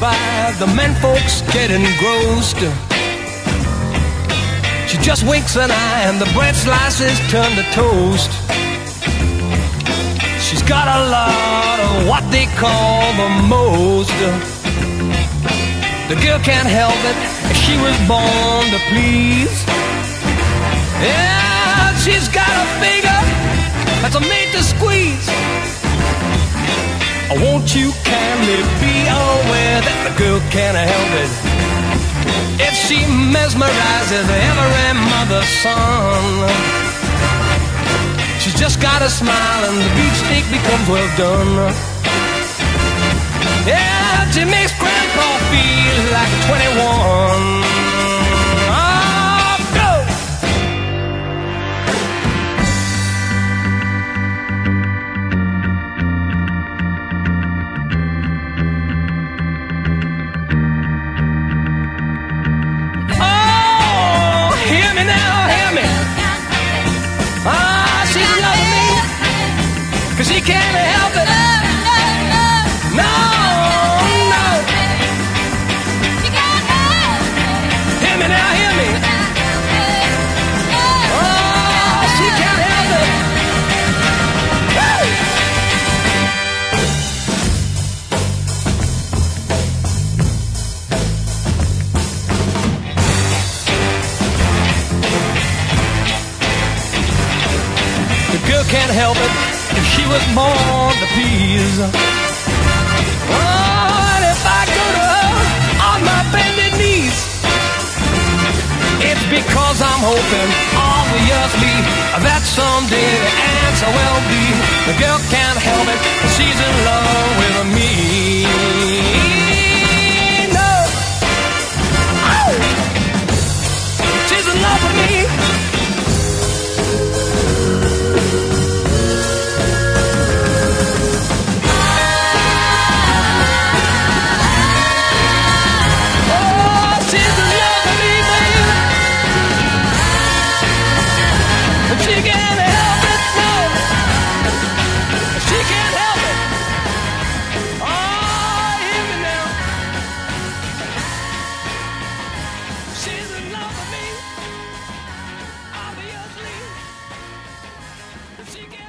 by, the men folks get engrossed. She just winks an eye and the bread slices turn to toast. She's got a lot of what they call the most. The girl can't help it, she was born to please. Yeah, she's got a finger that's made to squeeze. Oh, won't you the girl can't help it? If she mesmerizes every mother's son, she's just got a smile and the beefsteak becomes well done. Yeah, she makes Grandpa feel like 21. We can't help it. No, no. Hear me now, hear me. Oh, she can't help it. The girl can't help it was born to please. Oh, and if I go to her on my bended knees, it's because I'm hoping, obviously, that someday the answer will be the girl can't help it, she's in love. she gets